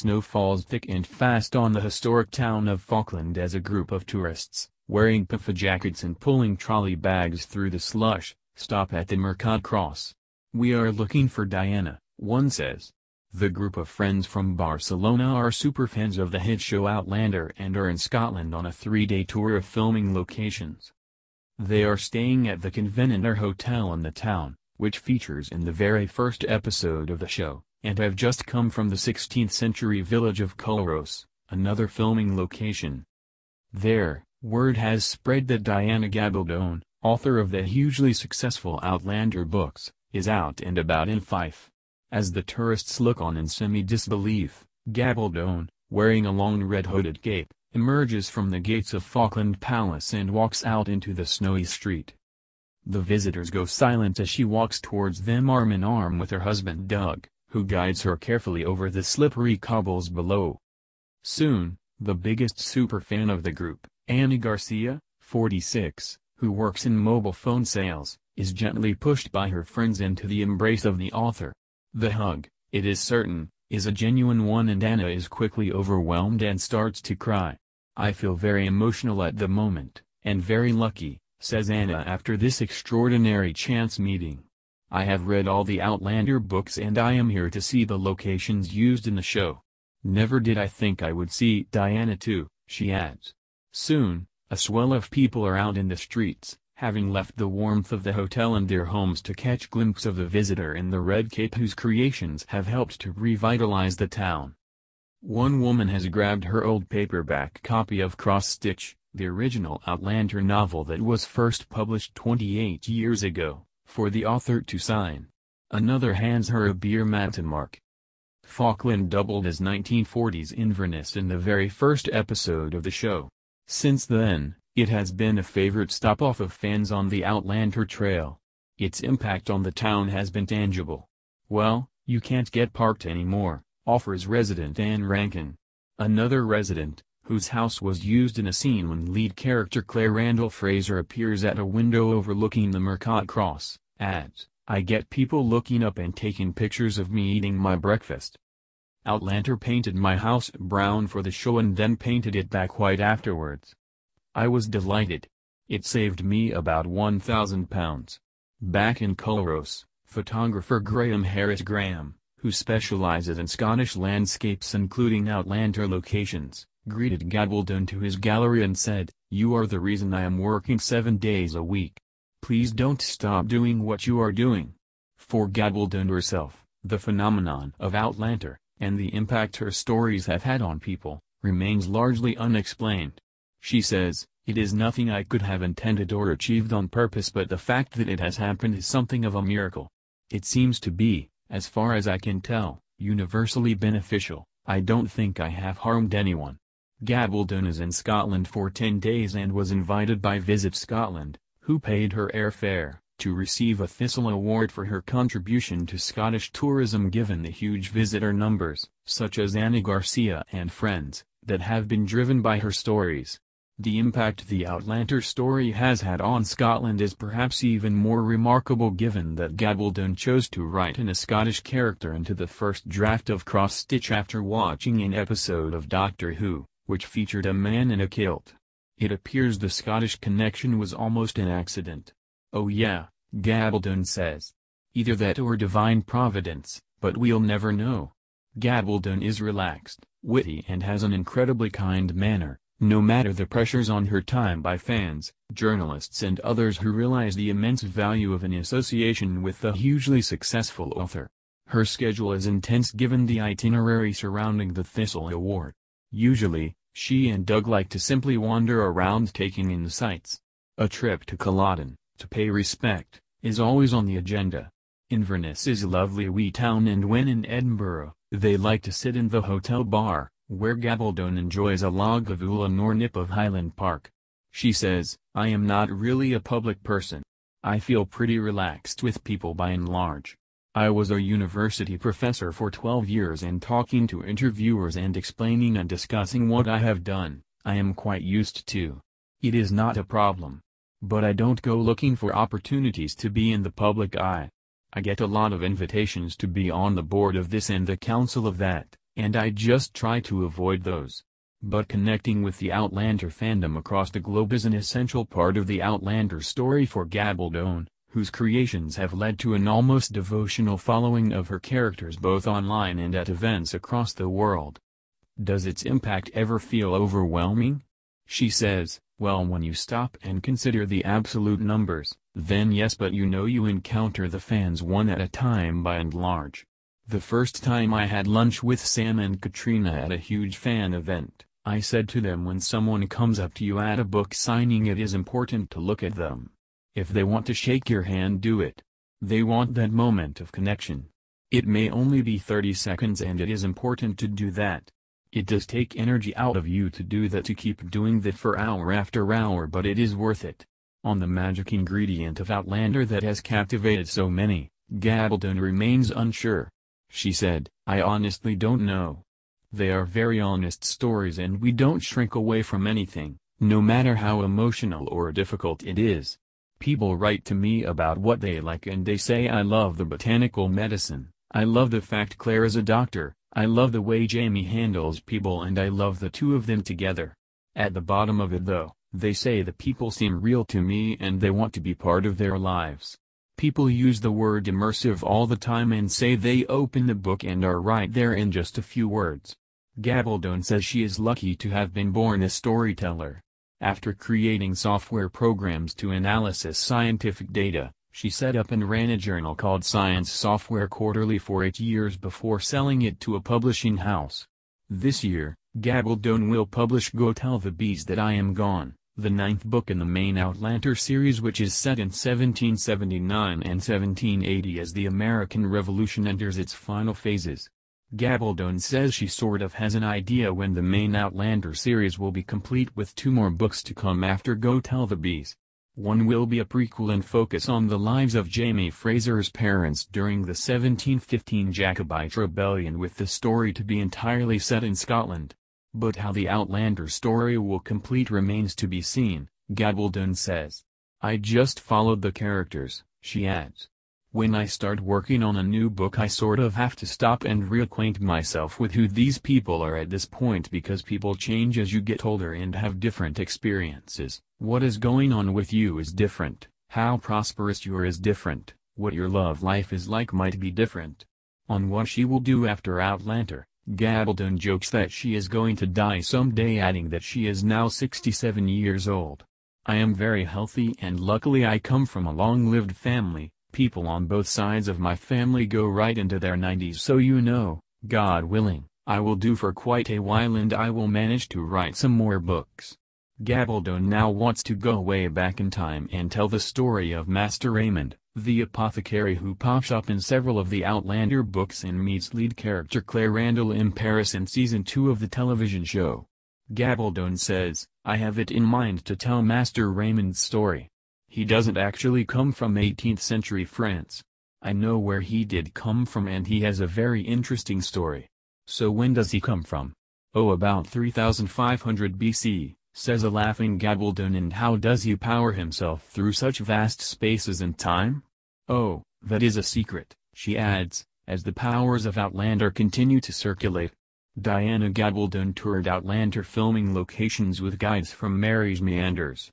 Snow falls thick and fast on the historic town of Falkland as a group of tourists, wearing puffer jackets and pulling trolley bags through the slush, stop at the Mercat Cross. We are looking for Diana, one says. The group of friends from Barcelona are superfans of the hit show Outlander and are in Scotland on a three-day tour of filming locations. They are staying at the Covenanter Hotel in the town, which features in the very first episode of the show, and have just come from the 16th-century village of Culross, another filming location. There, word has spread that Diana Gabaldon, author of the hugely successful Outlander books, is out and about in Fife. As the tourists look on in semi-disbelief, Gabaldon, wearing a long red hooded cape, emerges from the gates of Falkland Palace and walks out into the snowy street. The visitors go silent as she walks towards them arm in arm with her husband Doug, who guides her carefully over the slippery cobbles below. Soon, the biggest superfan of the group, Annie Garcia, 46, who works in mobile phone sales, is gently pushed by her friends into the embrace of the author. The hug, it is certain, is a genuine one and Anna is quickly overwhelmed and starts to cry. I feel very emotional at the moment, and very lucky, says Anna after this extraordinary chance meeting. I have read all the Outlander books and I am here to see the locations used in the show. Never did I think I would see Diana too, she adds. Soon, a swell of people are out in the streets, having left the warmth of the hotel and their homes to catch glimpse of the visitor in the red cape whose creations have helped to revitalize the town. One woman has grabbed her old paperback copy of Cross Stitch, the original Outlander novel that was first published 28 years ago, for the author to sign. Another hands her a beer mark. Falkland doubled as 1940s Inverness in the very first episode of the show. Since then, it has been a favorite stop-off of fans on the Outlander Trail. Its impact on the town has been tangible. Well, you can't get parked anymore, offers resident Anne Rankin. Another resident, whose house was used in a scene when lead character Claire Randall Fraser appears at a window overlooking the Mercat Cross, adds, I get people looking up and taking pictures of me eating my breakfast. Outlander painted my house brown for the show and then painted it back white afterwards. I was delighted. It saved me about £1,000. Back in Culross, photographer Graham Harris Graham, who specializes in Scottish landscapes including Outlander locations, greeted Gabaldon to his gallery and said, You are the reason I am working seven days a week. Please don't stop doing what you are doing. For Gabaldon herself, the phenomenon of Outlander, and the impact her stories have had on people, remains largely unexplained. She says, it is nothing I could have intended or achieved on purpose but the fact that it has happened is something of a miracle. It seems to be, as far as I can tell, universally beneficial. I don't think I have harmed anyone. Gabaldon is in Scotland for 10 days and was invited by Visit Scotland, who paid her airfare, to receive a Thistle Award for her contribution to Scottish tourism given the huge visitor numbers, such as Annie Garcia and friends, that have been driven by her stories. The impact the Outlander story has had on Scotland is perhaps even more remarkable given that Gabaldon chose to write in a Scottish character into the first draft of Cross Stitch after watching an episode of Doctor Who, which featured a man in a kilt. It appears the Scottish connection was almost an accident. Oh yeah, Gabaldon says. Either that or divine providence, but we'll never know. Gabaldon is relaxed, witty and has an incredibly kind manner, no matter the pressures on her time by fans, journalists and others who realize the immense value of an association with the hugely successful author. Her schedule is intense given the itinerary surrounding the Thistle Award. Usually, she and Doug like to simply wander around taking in the sights. A trip to Culloden, to pay respect, is always on the agenda. Inverness is a lovely wee town and when in Edinburgh, they like to sit in the hotel bar, where Gabaldon enjoys a log of Lagavulin nor nip of Highland Park. She says, I am not really a public person. I feel pretty relaxed with people by and large. I was a university professor for 12 years and talking to interviewers and explaining and discussing what I have done, I am quite used to. It is not a problem. But I don't go looking for opportunities to be in the public eye. I get a lot of invitations to be on the board of this and the council of that, and I just try to avoid those. But connecting with the Outlander fandom across the globe is an essential part of the Outlander story for Gabaldon, whose creations have led to an almost devotional following of her characters both online and at events across the world. Does its impact ever feel overwhelming? She says, well when you stop and consider the absolute numbers, then yes but you know you encounter the fans one at a time by and large. The first time I had lunch with Sam and Caitriona at a huge fan event, I said to them when someone comes up to you at a book signing it is important to look at them. If they want to shake your hand do it. They want that moment of connection. It may only be 30 seconds and it is important to do that. It does take energy out of you to do that to keep doing that for hour after hour but it is worth it. On the magic ingredient of Outlander that has captivated so many, Gabaldon remains unsure. She said, I honestly don't know. They are very honest stories and we don't shrink away from anything, no matter how emotional or difficult it is. People write to me about what they like and they say I love the botanical medicine, I love the fact Claire is a doctor, I love the way Jamie handles people and I love the two of them together. At the bottom of it though, they say the people seem real to me and they want to be part of their lives. People use the word immersive all the time and say they open the book and are right there in just a few words. Gabaldon says she is lucky to have been born a storyteller. After creating software programs to analysis scientific data, she set up and ran a journal called Science Software Quarterly for eight years before selling it to a publishing house. This year, Gabaldon will publish Go Tell the Bees That I Am Gone, the ninth book in the main Outlander series which is set in 1779 and 1780 as the American Revolution enters its final phases. Gabaldon says she sort of has an idea when the main Outlander series will be complete with two more books to come after Go Tell the Bees. One will be a prequel and focus on the lives of Jamie Fraser's parents during the 1715 Jacobite Rebellion with the story to be entirely set in Scotland. But how the Outlander story will complete remains to be seen, Gabaldon says. I just followed the characters, she adds. When I start working on a new book I sort of have to stop and reacquaint myself with who these people are at this point because people change as you get older and have different experiences, what is going on with you is different, how prosperous you are is different, what your love life is like might be different. On what she will do after Outlander, Gabaldon jokes that she is going to die someday adding that she is now 67 years old. I am very healthy and luckily I come from a long-lived family, People on both sides of my family go right into their 90s so you know, God willing, I will do for quite a while and I will manage to write some more books. Gabaldon now wants to go way back in time and tell the story of Master Raymond, the apothecary who pops up in several of the Outlander books and meets lead character Claire Randall in Paris in season 2 of the television show. Gabaldon says, I have it in mind to tell Master Raymond's story. He doesn't actually come from 18th century France. I know where he did come from and he has a very interesting story. So when does he come from? Oh about 3500 BC, says a laughing Gabaldon and how does he power himself through such vast spaces and time? Oh, that is a secret, she adds, as the powers of Outlander continue to circulate. Diana Gabaldon toured Outlander filming locations with guides from Mary's Meanders.